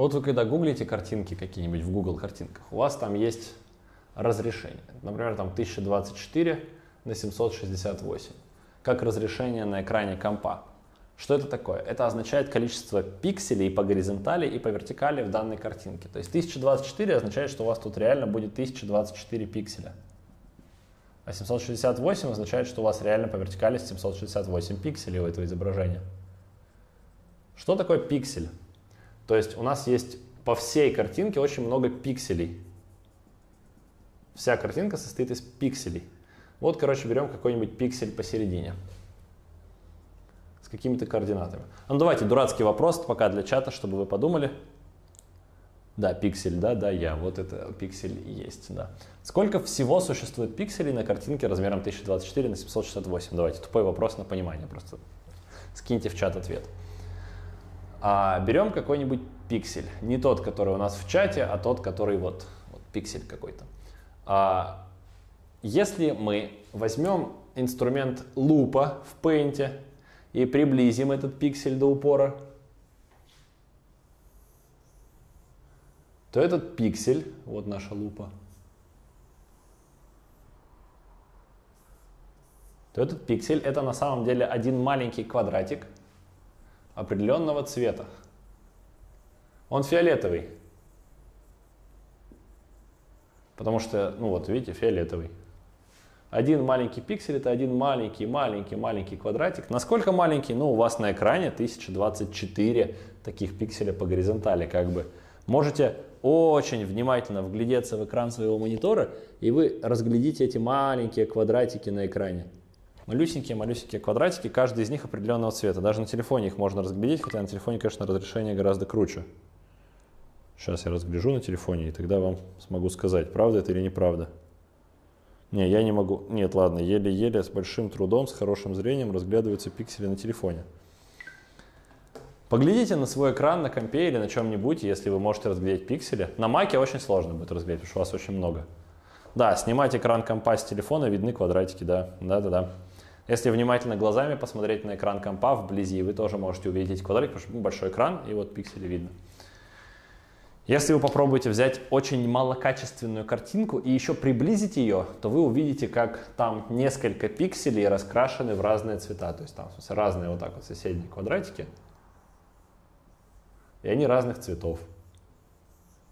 Вот вы когда гуглите картинки какие-нибудь в Google картинках, у вас там есть разрешение. Например, там 1024 на 768. Как разрешение на экране компа. Что это такое? Это означает количество пикселей по горизонтали и по вертикали в данной картинке. То есть 1024 означает, что у вас тут реально будет 1024 пикселя. А 768 означает, что у вас реально по вертикали 768 пикселей у этого изображения. Что такое пиксель? То есть у нас есть по всей картинке очень много пикселей. Вся картинка состоит из пикселей. Вот, короче, берем какой-нибудь пиксель посередине с какими-то координатами. Ну, давайте дурацкий вопрос пока для чата, чтобы вы подумали. Да, пиксель, да, да, я. Вот это пиксель есть, да. Сколько всего существует пикселей на картинке размером 1024 на 768? Давайте, тупой вопрос на понимание, просто скиньте в чат ответ. А берем какой-нибудь пиксель. Не тот, который у нас в чате, а тот, который вот, вот пиксель какой-то. А если мы возьмем инструмент лупа в Paint и приблизим этот пиксель до упора, то этот пиксель, вот наша лупа, то этот пиксель это на самом деле один маленький квадратик определенного цвета. Он фиолетовый. Потому что, ну вот, видите, фиолетовый. Один маленький пиксель это один маленький, маленький, маленький квадратик. Насколько маленький? Ну, у вас на экране 1024 таких пикселя по горизонтали, как бы. Можете очень внимательно вглядеться в экран своего монитора, и вы разглядите эти маленькие квадратики на экране. Малюсенькие-малюсенькие квадратики, каждый из них определенного цвета. Даже на телефоне их можно разглядеть, хотя на телефоне, конечно, разрешение гораздо круче. Сейчас я разгляжу на телефоне, и тогда вам смогу сказать, правда это или неправда. Не, я не могу. Нет, ладно, еле-еле, с большим трудом, с хорошим зрением разглядываются пиксели на телефоне. Поглядите на свой экран на компе или на чем-нибудь, если вы можете разглядеть пиксели. На маке очень сложно будет разглядеть, потому что у вас очень много. Да, снимать экран компа с телефона, видны квадратики, да, да-да-да. Если внимательно глазами посмотреть на экран компа вблизи, вы тоже можете увидеть эти квадратики, потому что большой экран, и вот пиксели видно. Если вы попробуете взять очень малокачественную картинку и еще приблизить ее, то вы увидите, как там несколько пикселей раскрашены в разные цвета. То есть там смысле, разные вот так вот соседние квадратики. И они разных цветов.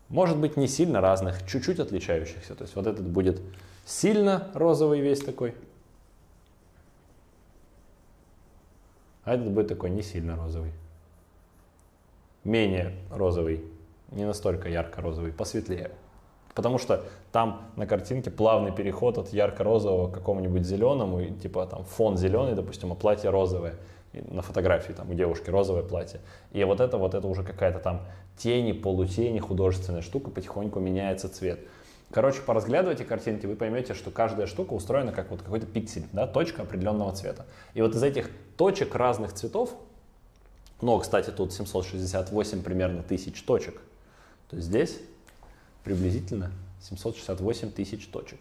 Может быть не сильно разных, чуть-чуть отличающихся. То есть вот этот будет сильно розовый весь такой. А этот будет такой не сильно розовый. Менее розовый не настолько ярко-розовый, посветлее. Потому что там на картинке плавный переход от ярко-розового к какому-нибудь зеленому, и типа там фон зеленый, допустим, а платье розовое. И на фотографии там у девушки розовое платье. И вот это, вот это уже какая-то там тени, полутени, художественная штука, потихоньку меняется цвет. Короче, поразглядывайте картинки, вы поймете, что каждая штука устроена как вот какой-то пиксель, да, точка определенного цвета. И вот из этих точек разных цветов, ну, кстати, тут 768 примерно тысяч точек, то есть здесь приблизительно 768 тысяч точек.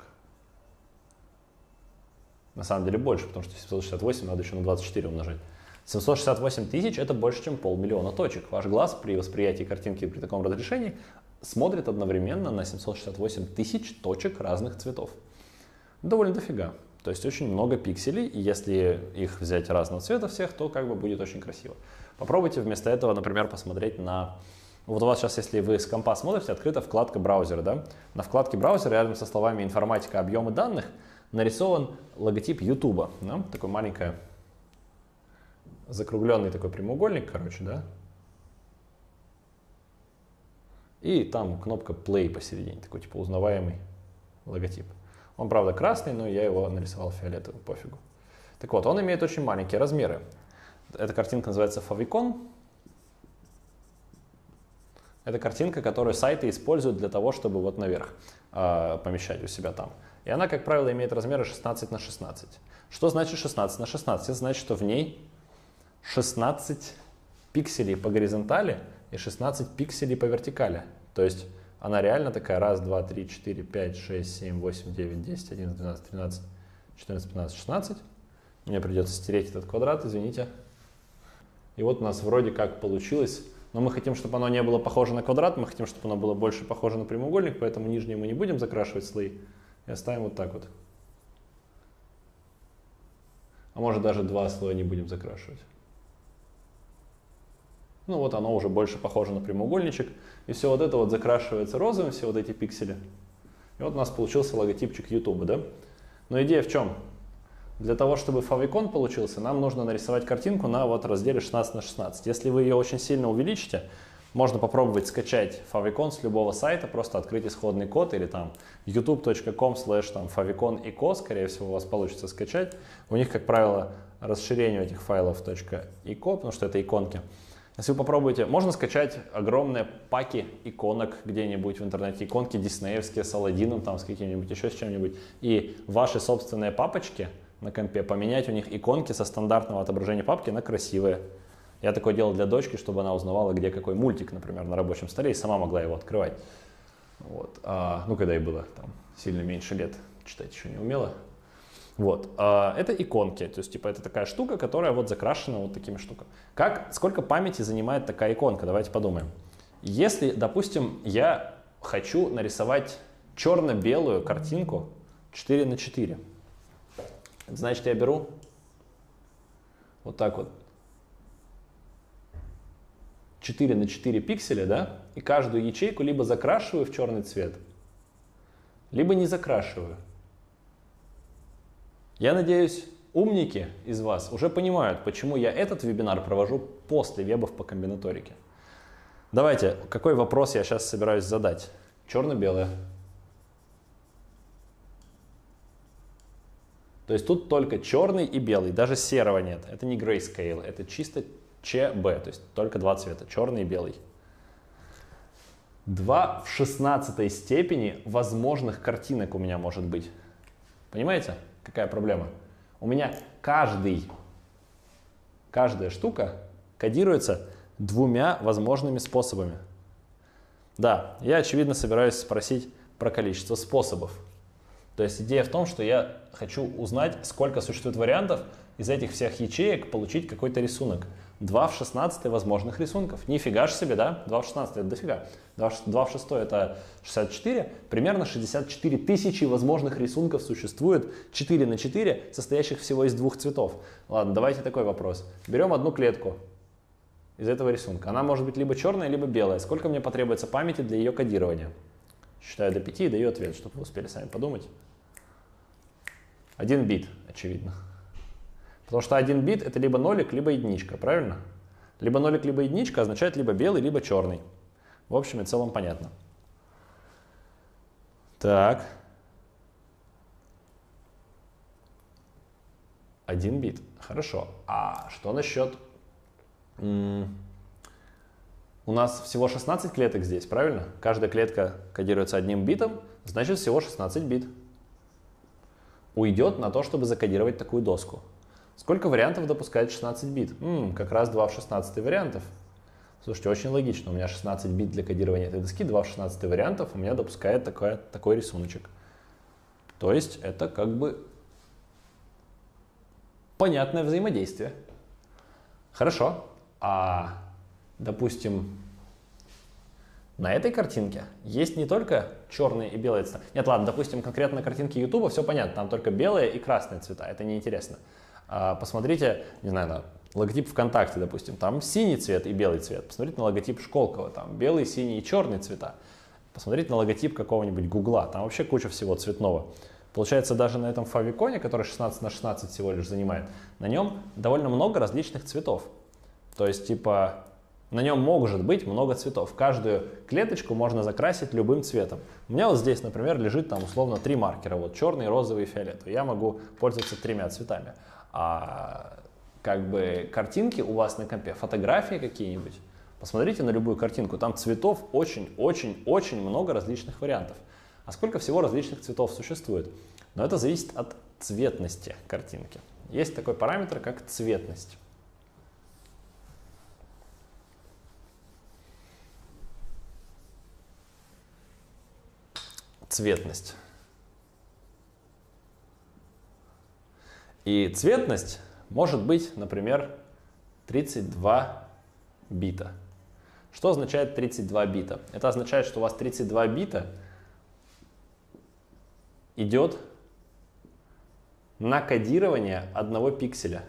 На самом деле больше, потому что 768 надо еще на 24 умножать. 768 тысяч это больше, чем полмиллиона точек. Ваш глаз при восприятии картинки при таком разрешении смотрит одновременно на 768 тысяч точек разных цветов. Довольно дофига. То есть очень много пикселей, и если их взять разного цвета всех, то как бы будет очень красиво. Попробуйте вместо этого, например, посмотреть на вот у вас сейчас, если вы с компа смотрите, открыта вкладка браузера, да? На вкладке браузера рядом со словами информатика, объемы данных нарисован логотип YouTube, да? Такой маленький закругленный такой прямоугольник, короче, да? И там кнопка play посередине, такой типа узнаваемый логотип. Он, правда, красный, но я его нарисовал фиолетовым, пофигу. Так вот, он имеет очень маленькие размеры. Эта картинка называется favicon, это картинка, которую сайты используют для того, чтобы вот наверх э, помещать у себя там. И она, как правило, имеет размеры 16 на 16. Что значит 16 на 16? Это значит, что в ней 16 пикселей по горизонтали и 16 пикселей по вертикали. То есть она реально такая раз, два, три, четыре, пять, шесть, семь, восемь, девять, десять, одиннадцать, двенадцать, тринадцать, четырнадцать, пятнадцать, шестнадцать. Мне придется стереть этот квадрат, извините. И вот у нас вроде как получилось но мы хотим, чтобы оно не было похоже на квадрат, мы хотим, чтобы оно было больше похоже на прямоугольник, поэтому нижние мы не будем закрашивать слои и оставим вот так вот. А может даже два слоя не будем закрашивать. Ну вот оно уже больше похоже на прямоугольничек. И все вот это вот закрашивается розовым, все вот эти пиксели. И вот у нас получился логотипчик YouTube, да? Но идея в чем? Для того, чтобы favicon получился, нам нужно нарисовать картинку на вот разделе 16 на 16. Если вы ее очень сильно увеличите, можно попробовать скачать favicon с любого сайта, просто открыть исходный код или там youtube.com slash там favicon.ico, скорее всего, у вас получится скачать. У них, как правило, расширение этих файлов .ico, потому что это иконки. Если вы попробуете, можно скачать огромные паки иконок где-нибудь в интернете, иконки диснеевские с Алладином, там с каким-нибудь еще с чем-нибудь, и ваши собственные папочки – на компе, поменять у них иконки со стандартного отображения папки на красивые. Я такое делал для дочки, чтобы она узнавала, где какой мультик, например, на рабочем столе, и сама могла его открывать. Вот. А, ну, когда ей было там сильно меньше лет, читать еще не умела. Вот. А, это иконки, то есть, типа, это такая штука, которая вот закрашена вот такими штуками. Как, сколько памяти занимает такая иконка? Давайте подумаем. Если, допустим, я хочу нарисовать черно-белую картинку 4 на 4, Значит, я беру вот так вот 4 на 4 пикселя, да, и каждую ячейку либо закрашиваю в черный цвет, либо не закрашиваю. Я надеюсь, умники из вас уже понимают, почему я этот вебинар провожу после вебов по комбинаторике. Давайте, какой вопрос я сейчас собираюсь задать? Черно-белое. То есть тут только черный и белый, даже серого нет. Это не grayscale, это чисто ЧБ, то есть только два цвета, черный и белый. 2 в 16 степени возможных картинок у меня может быть. Понимаете, какая проблема? У меня каждый, каждая штука кодируется двумя возможными способами. Да, я, очевидно, собираюсь спросить про количество способов. То есть идея в том, что я хочу узнать, сколько существует вариантов из этих всех ячеек получить какой-то рисунок. 2 в 16 возможных рисунков. Нифига ж себе, да? 2 в 16 это дофига. 2 в, 2 в 6 это 64. Примерно 64 тысячи возможных рисунков существует 4 на 4, состоящих всего из двух цветов. Ладно, давайте такой вопрос. Берем одну клетку из этого рисунка. Она может быть либо черная, либо белая. Сколько мне потребуется памяти для ее кодирования? Считаю до 5 и даю ответ, чтобы вы успели сами подумать. Один бит, очевидно. Потому что один бит это либо нолик, либо единичка, правильно? Либо нолик, либо единичка означает либо белый, либо черный. В общем и целом понятно. Так. Один бит. Хорошо. А что насчет... У нас всего 16 клеток здесь, правильно? Каждая клетка кодируется одним битом, значит всего 16 бит уйдет на то, чтобы закодировать такую доску. Сколько вариантов допускает 16 бит? М-м, как раз 2 в 16 вариантов. Слушайте, очень логично. У меня 16 бит для кодирования этой доски, 2 в 16 вариантов у меня допускает такой, такой рисуночек. То есть это как бы понятное взаимодействие. Хорошо. А, допустим, на этой картинке есть не только черные и белые цвета. Нет, ладно, допустим, конкретно на картинке YouTube все понятно, там только белые и красные цвета, это неинтересно. А, посмотрите, не знаю, на логотип ВКонтакте, допустим, там синий цвет и белый цвет. Посмотрите на логотип Школкова, там белый, синий и черный цвета. Посмотрите на логотип какого-нибудь Гугла, там вообще куча всего цветного. Получается, даже на этом фавиконе, который 16 на 16 всего лишь занимает, на нем довольно много различных цветов. То есть, типа, на нем может быть много цветов. Каждую клеточку можно закрасить любым цветом. У меня вот здесь, например, лежит там условно три маркера. Вот черный, розовый и фиолетовый. Я могу пользоваться тремя цветами. А как бы картинки у вас на компе, фотографии какие-нибудь, посмотрите на любую картинку. Там цветов очень-очень-очень много различных вариантов. А сколько всего различных цветов существует? Но это зависит от цветности картинки. Есть такой параметр, как цветность. цветность. И цветность может быть, например, 32 бита. Что означает 32 бита? Это означает, что у вас 32 бита идет на кодирование одного пикселя.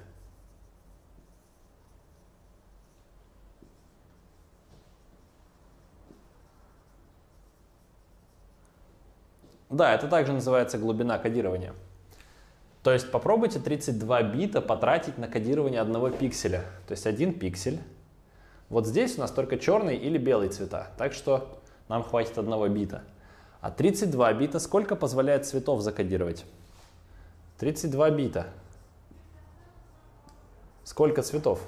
Да, это также называется глубина кодирования. То есть попробуйте 32 бита потратить на кодирование одного пикселя. То есть один пиксель. Вот здесь у нас только черный или белый цвета. Так что нам хватит одного бита. А 32 бита сколько позволяет цветов закодировать? 32 бита. Сколько цветов?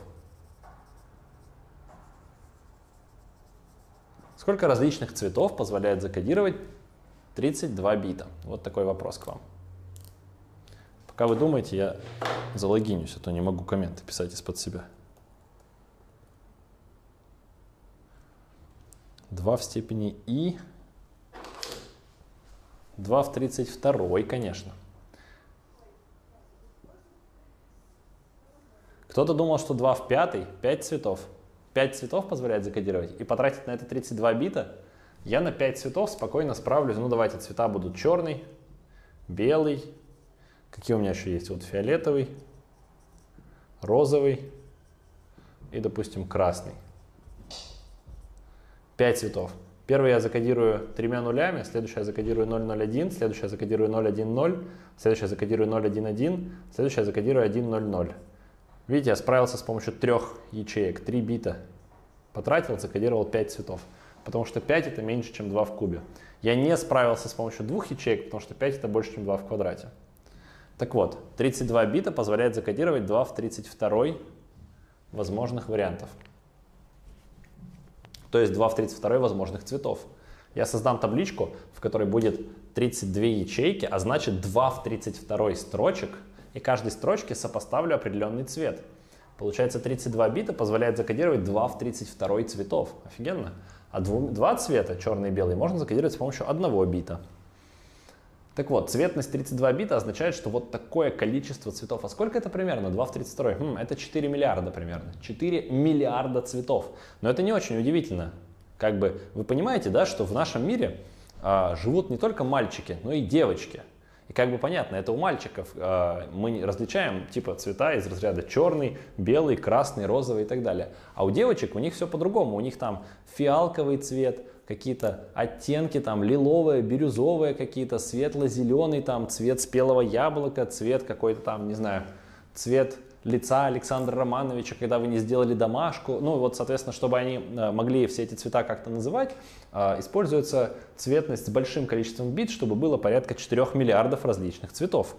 Сколько различных цветов позволяет закодировать 32 бита? Вот такой вопрос к вам. Пока вы думаете, я залогинюсь, а то не могу комменты писать из-под себя. 2 в степени и 2 в 32, конечно. Кто-то думал, что 2 в 5, 5 цветов. 5 цветов позволяет закодировать. И потратить на это 32 бита, я на 5 цветов спокойно справлюсь. Ну, давайте цвета будут черный, белый. Какие у меня еще есть? Вот фиолетовый, розовый и, допустим, красный. 5 цветов. Первый я закодирую тремя нулями, следующий я закодирую 001, следующий я закодирую 010, следующий я закодирую 011, следующий я закодирую 100. Видите, я справился с помощью трех ячеек, 3 бита. Потратил, закодировал 5 цветов. Потому что 5 это меньше, чем 2 в кубе. Я не справился с помощью двух ячеек, потому что 5 это больше, чем 2 в квадрате. Так вот, 32 бита позволяет закодировать 2 в 32 возможных вариантов то есть 2 в 32 возможных цветов. Я создам табличку, в которой будет 32 ячейки, а значит 2 в 32 строчек, и каждой строчке сопоставлю определенный цвет. Получается 32 бита позволяет закодировать 2 в 32 цветов. Офигенно. А два цвета, черный и белый, можно закодировать с помощью одного бита. Так вот, цветность 32 бита означает, что вот такое количество цветов. А сколько это примерно? 2 в 32? Хм, это 4 миллиарда примерно. 4 миллиарда цветов. Но это не очень удивительно. Как бы вы понимаете, да, что в нашем мире а, живут не только мальчики, но и девочки. И как бы понятно, это у мальчиков э, мы различаем типа цвета из разряда черный, белый, красный, розовый и так далее. А у девочек у них все по-другому. У них там фиалковый цвет, какие-то оттенки, там лиловые, бирюзовые какие-то, светло-зеленый, там цвет спелого яблока, цвет какой-то там, не знаю, цвет лица Александра Романовича, когда вы не сделали домашку. Ну вот, соответственно, чтобы они э, могли все эти цвета как-то называть, э, используется цветность с большим количеством бит, чтобы было порядка 4 миллиардов различных цветов.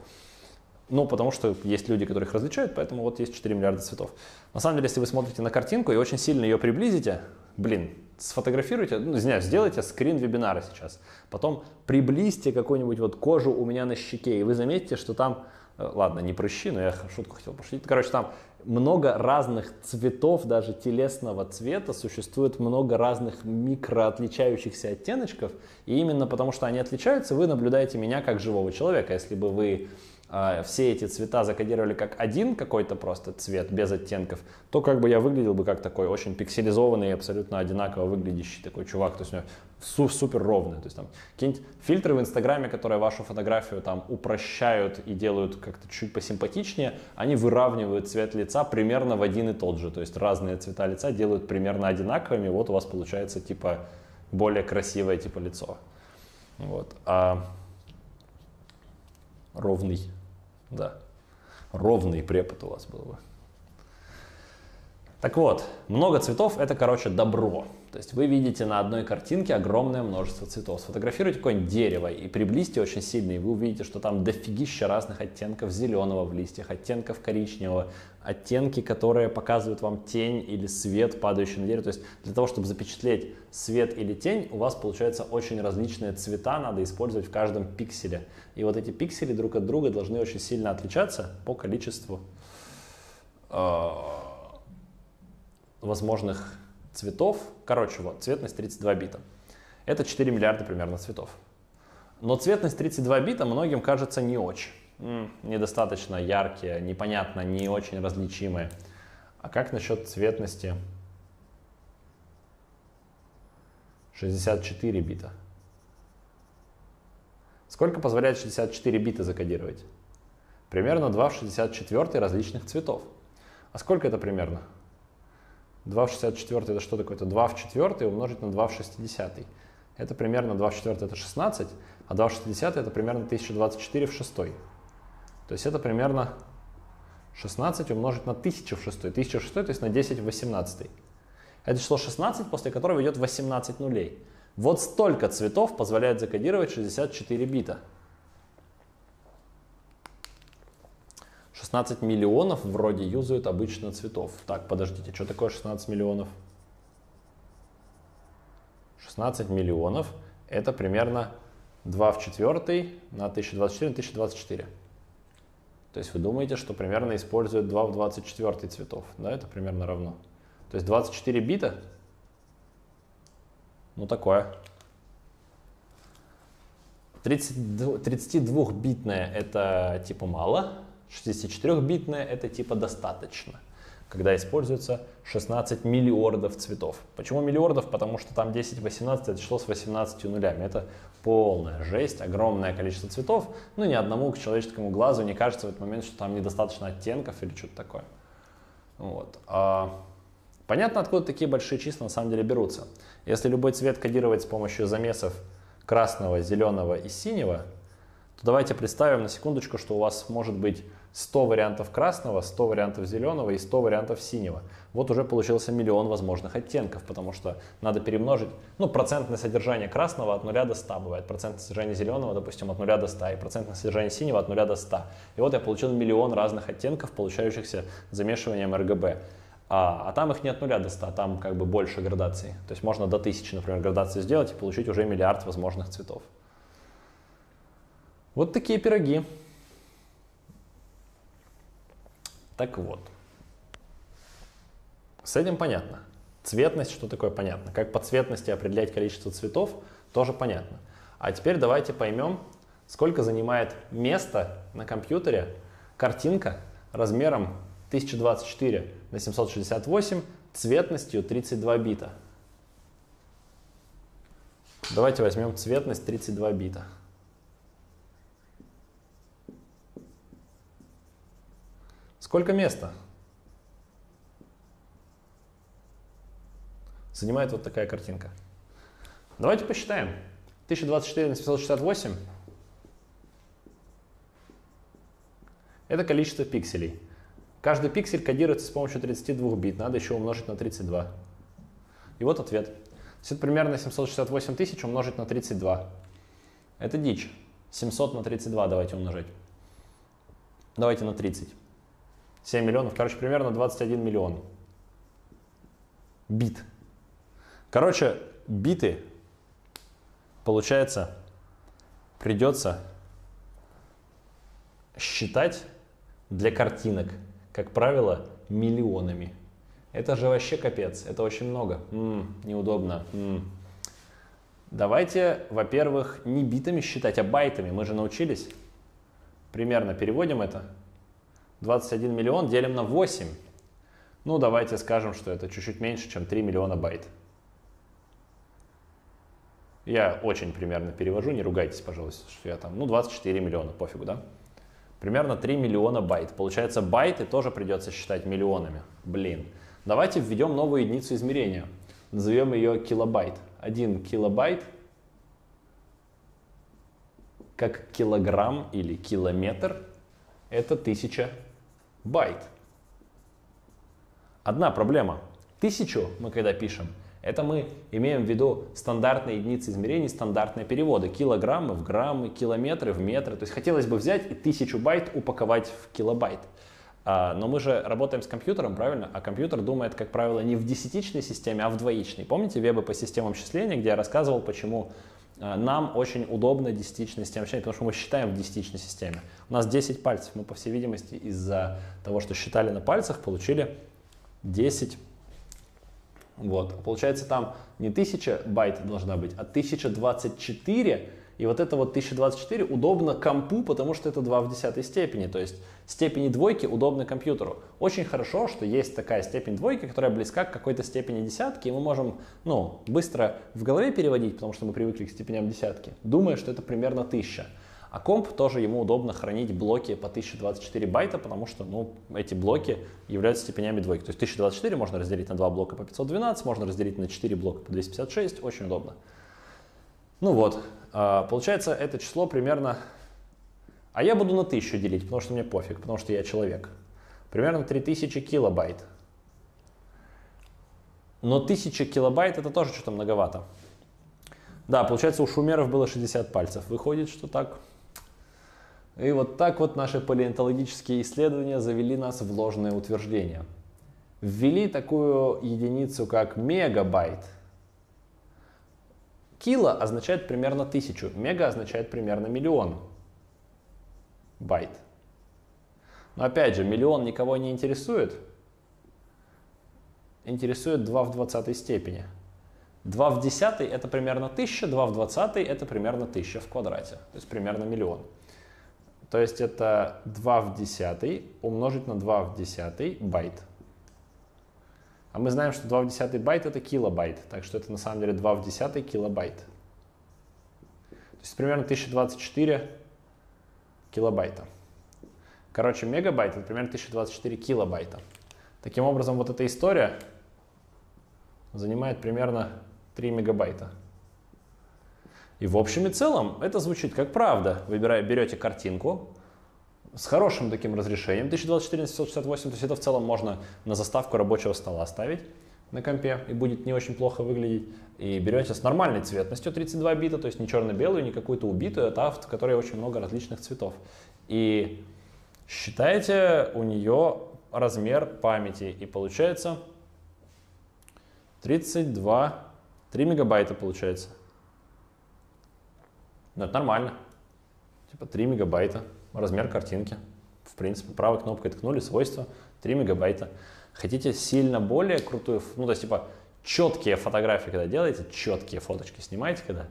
Ну, потому что есть люди, которые их различают, поэтому вот есть 4 миллиарда цветов. На самом деле, если вы смотрите на картинку и очень сильно ее приблизите, блин, сфотографируйте, ну, извиняюсь, сделайте скрин вебинара сейчас, потом приблизьте какую-нибудь вот кожу у меня на щеке, и вы заметите, что там, э, ладно, не прыщи, но я шутку хотел пошутить, короче, там много разных цветов, даже телесного цвета, существует много разных микроотличающихся оттеночков, и именно потому что они отличаются, вы наблюдаете меня как живого человека. Если бы вы все эти цвета закодировали как один какой-то просто цвет, без оттенков, то как бы я выглядел бы как такой очень пикселизованный абсолютно одинаково выглядящий такой чувак, то есть у него су супер ровный. То есть там какие-нибудь фильтры в Инстаграме, которые вашу фотографию там упрощают и делают как-то чуть посимпатичнее, они выравнивают цвет лица примерно в один и тот же. То есть разные цвета лица делают примерно одинаковыми, вот у вас получается типа более красивое типа лицо. Вот. А ровный да. Ровный препод у вас был бы. Так вот, много цветов это, короче, добро. То есть вы видите на одной картинке огромное множество цветов. Сфотографируйте какое-нибудь дерево и приблизьте очень сильно, и вы увидите, что там дофигища разных оттенков зеленого в листьях, оттенков коричневого, оттенки, которые показывают вам тень или свет, падающий на дерево. То есть для того, чтобы запечатлеть свет или тень, у вас получается очень различные цвета, надо использовать в каждом пикселе. И вот эти пиксели друг от друга должны очень сильно отличаться по количеству э, возможных цветов. Короче, вот, цветность 32 бита. Это 4 миллиарда примерно цветов. Но цветность 32 бита многим кажется не очень. Недостаточно яркие, непонятно, не очень различимые. А как насчет цветности 64 бита. Сколько позволяет 64 бита закодировать? Примерно 2 в 64 различных цветов. А сколько это примерно? 2 в 64 это что такое? Это 2 в 4 умножить на 2 в 60. Это примерно 2 в 4 это 16, а 2 в 60 это примерно 1024 в 6. То есть это примерно 16 умножить на 1000 в 6. 1000 в 6, то есть на 10 в 18. Это число 16, после которого идет 18 нулей. Вот столько цветов позволяет закодировать 64 бита. 16 миллионов вроде юзают обычно цветов. Так, подождите, что такое 16 миллионов? 16 миллионов это примерно 2 в 4 на 1024 на 1024. То есть вы думаете, что примерно используют 2 в 24 цветов. Да, это примерно равно. То есть 24 бита. Ну такое. 32-битное это типа мало, 64-битное это типа достаточно, когда используется 16 миллиардов цветов. Почему миллиардов? Потому что там 10 18 это число с 18 нулями. Это полная жесть, огромное количество цветов. Ну, ни одному к человеческому глазу не кажется в этот момент, что там недостаточно оттенков или что-то такое. Вот. А понятно, откуда такие большие числа на самом деле берутся. Если любой цвет кодировать с помощью замесов красного, зеленого и синего, то давайте представим на секундочку, что у вас может быть 100 вариантов красного, 100 вариантов зеленого и 100 вариантов синего. Вот уже получился миллион возможных оттенков, потому что надо перемножить, ну, процентное содержание красного от 0 до 100 бывает, процентное содержание зеленого, допустим, от 0 до 100, и процентное содержание синего от 0 до 100. И вот я получил миллион разных оттенков, получающихся замешиванием RGB. А, а там их не от 0 до 100, там как бы больше градаций. То есть можно до 1000, например, градаций сделать и получить уже миллиард возможных цветов. Вот такие пироги. Так вот, с этим понятно. Цветность, что такое понятно. Как по цветности определять количество цветов, тоже понятно. А теперь давайте поймем, сколько занимает место на компьютере картинка размером 1024 на 768 цветностью 32 бита. Давайте возьмем цветность 32 бита. Сколько места? Занимает вот такая картинка. Давайте посчитаем. 1024 на 768 это количество пикселей. Каждый пиксель кодируется с помощью 32 бит, надо еще умножить на 32. И вот ответ. То есть это примерно 768 тысяч умножить на 32. Это дичь. 700 на 32 давайте умножать. Давайте на 30. 7 миллионов, короче, примерно 21 миллион бит. Короче, биты, получается, придется считать для картинок, как правило, миллионами. Это же вообще капец, это очень много. М-м, неудобно. М-м. Давайте, во-первых, не битами считать, а байтами. Мы же научились. Примерно переводим это. 21 миллион делим на 8. Ну, давайте скажем, что это чуть-чуть меньше, чем 3 миллиона байт. Я очень примерно перевожу, не ругайтесь, пожалуйста, что я там, ну, 24 миллиона, пофигу, да? Примерно 3 миллиона байт. Получается, байты тоже придется считать миллионами. Блин. Давайте введем новую единицу измерения. Назовем ее килобайт. 1 килобайт как килограмм или километр это 1000 байт. Одна проблема. Тысячу мы когда пишем, это мы имеем в виду стандартные единицы измерений, стандартные переводы. Килограммы в граммы, километры в метры. То есть хотелось бы взять и тысячу байт упаковать в килобайт. А, но мы же работаем с компьютером, правильно? А компьютер думает, как правило, не в десятичной системе, а в двоичной. Помните вебы по системам счисления, где я рассказывал, почему нам очень удобно десятичная система считания, потому что мы считаем в десятичной системе. У нас 10 пальцев. Мы, по всей видимости, из-за того, что считали на пальцах, получили 10. Вот. Получается, там не 1000 байт должна быть, а 1024 И вот это вот 1024 удобно компу, потому что это 2 в десятой степени. То есть степени двойки удобны компьютеру. Очень хорошо, что есть такая степень двойки, которая близка к какой-то степени десятки, и мы можем ну, быстро в голове переводить, потому что мы привыкли к степеням десятки, думая, что это примерно 1000. А комп тоже ему удобно хранить блоки по 1024 байта, потому что ну, эти блоки являются степенями двойки. То есть 1024 можно разделить на 2 блока по 512, можно разделить на 4 блока по 256, очень удобно. Ну вот, получается это число примерно... А я буду на 1000 делить, потому что мне пофиг, потому что я человек. Примерно 3000 килобайт. Но 1000 килобайт это тоже что-то многовато. Да, получается у шумеров было 60 пальцев. Выходит, что так и вот так вот наши палеонтологические исследования завели нас в ложное утверждение. Ввели такую единицу, как мегабайт. Кило означает примерно тысячу, мега означает примерно миллион байт. Но опять же, миллион никого не интересует. Интересует 2 в 20 степени. 2 в 10 это примерно 1000, 2 в 20 это примерно 1000 в квадрате, то есть примерно миллион. То есть это 2 в 10 умножить на 2 в 10 байт. А мы знаем, что 2 в 10 байт это килобайт, так что это на самом деле 2 в 10 килобайт. То есть примерно 1024 килобайта. Короче, мегабайт это примерно 1024 килобайта. Таким образом, вот эта история занимает примерно 3 мегабайта. И в общем и целом это звучит как правда. Вы берете картинку с хорошим таким разрешением 1024 на 768, то есть это в целом можно на заставку рабочего стола ставить на компе и будет не очень плохо выглядеть. И берете с нормальной цветностью 32 бита, то есть не черно-белую, не какую-то убитую, а та, в которой очень много различных цветов. И считаете у нее размер памяти, и получается 32, 3 мегабайта получается. Ну, это нормально. Типа 3 мегабайта, размер картинки. В принципе, правой кнопкой ткнули, свойства 3 мегабайта. Хотите сильно более крутую, ну, то есть, типа, четкие фотографии, когда делаете, четкие фоточки снимаете, когда,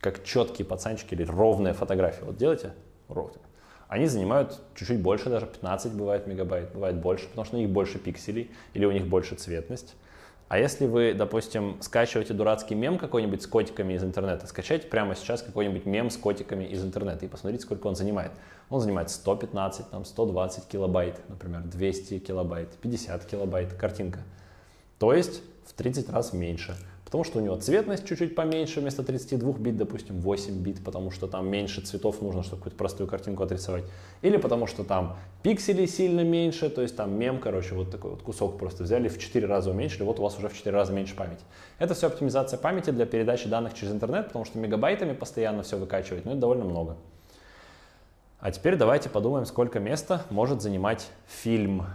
как четкие пацанчики или ровные фотографии, вот делайте ровные. Они занимают чуть-чуть больше, даже 15 бывает мегабайт, бывает больше, потому что у них больше пикселей или у них больше цветность. А если вы, допустим, скачиваете дурацкий мем какой-нибудь с котиками из интернета, скачайте прямо сейчас какой-нибудь мем с котиками из интернета и посмотрите, сколько он занимает. Он занимает 115, там, 120 килобайт, например, 200 килобайт, 50 килобайт картинка. То есть в 30 раз меньше потому что у него цветность чуть-чуть поменьше, вместо 32 бит, допустим, 8 бит, потому что там меньше цветов нужно, чтобы какую-то простую картинку отрисовать. Или потому что там пикселей сильно меньше, то есть там мем, короче, вот такой вот кусок просто взяли, в 4 раза уменьшили, вот у вас уже в 4 раза меньше памяти. Это все оптимизация памяти для передачи данных через интернет, потому что мегабайтами постоянно все выкачивать, но это довольно много. А теперь давайте подумаем, сколько места может занимать фильм.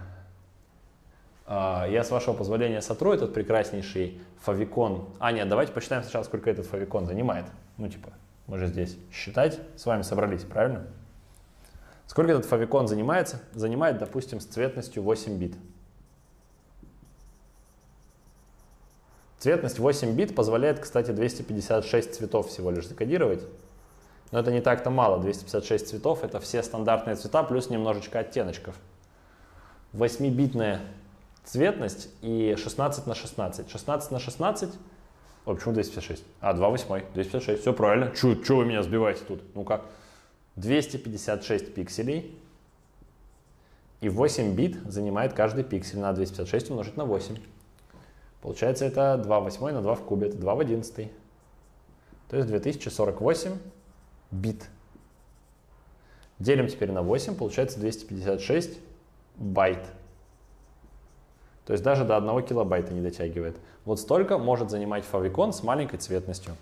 А, я, с вашего позволения, сотру этот прекраснейший фавикон. А, нет, давайте посчитаем сначала, сколько этот фавикон занимает. Ну, типа, мы же здесь считать с вами собрались, правильно? Сколько этот фавикон занимается? Занимает, допустим, с цветностью 8 бит. Цветность 8 бит позволяет, кстати, 256 цветов всего лишь закодировать. Но это не так-то мало. 256 цветов — это все стандартные цвета плюс немножечко оттеночков. 8-битная цветность и 16 на 16. 16 на 16, ой, почему 256? А, 2 восьмой, 256, все правильно. Че вы меня сбиваете тут? Ну как? 256 пикселей и 8 бит занимает каждый пиксель. На 256 умножить на 8. Получается это 2 в 8 на 2 в кубе, это 2 в 11. То есть 2048 бит. Делим теперь на 8, получается 256 байт. То есть даже до 1 килобайта не дотягивает. Вот столько может занимать фавикон с маленькой цветностью.